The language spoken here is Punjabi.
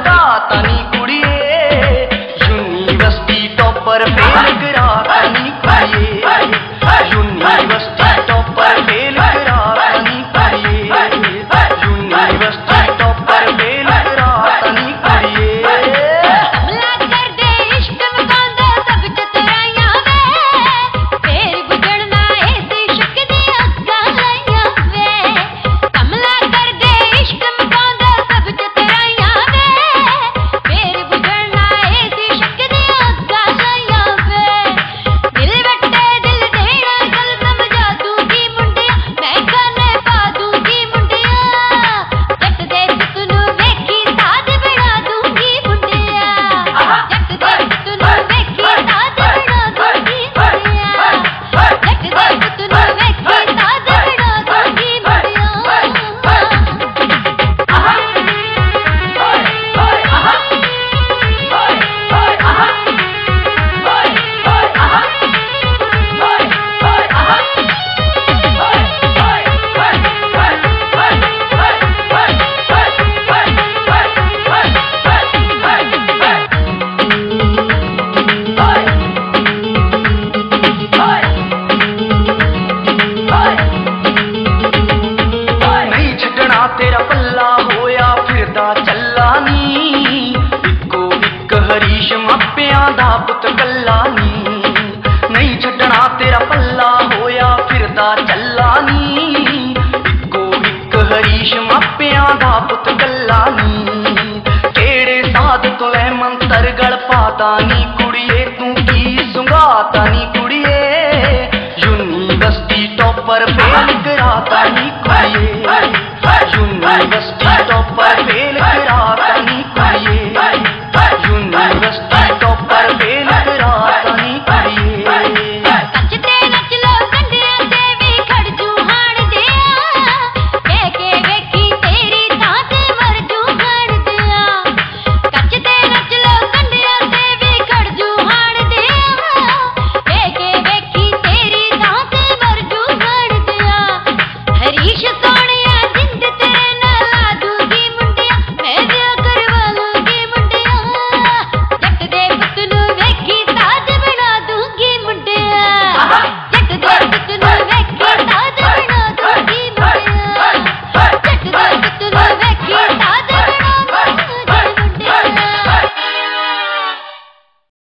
ਕਰਾਤਾ ਨੀ ਕੁੜੀਏ ਯੂਨੀਵਰਸਿਟੀ ਟੌਪਰ ਫੇਲ ਕਰਾਤਾ ਫਿਰਦਾ ਚੱਲਾ ਨੀ। ਇੱਕੋ ਇੱਕ ਹਰੀਸ਼ ਮਾਪਿਆਂ ਦਾ ਪੁੱਤ ਕੱਲਾ ਨੀ। ਨਹੀਂ ਛੱਡਣਾ ਤੇਰਾ ਪੱਲਾ ਹੋਇਆ ਫਿਰਦਾ ਚੱਲਾ ਨੀ। ਇੱਕੋ ਇੱਕ ਹਰੀਸ਼ ਮਾਪਿਆਂ ਦਾ ਪੁੱਤ ਕੱਲਾ ਨੀ। ਕਿਹੜੇ ਸਾਧ ਤੋਂ ਲੈ ਮੰਤਰ ਗਲ ਪਾਤਾ ਨੀ ਕੁੜੀਏ ਤੂੰ ਕੀ ਸੁੰਘਾਤਾ ਨੀ ਕੁੜੀਏ? ਯੂਨੀਵਰਸਿਟੀ ਟੌਪਰ ਫੇਲ ਕਰਾਤਾ ਨੀ ਕੁੜੀਏ। University topper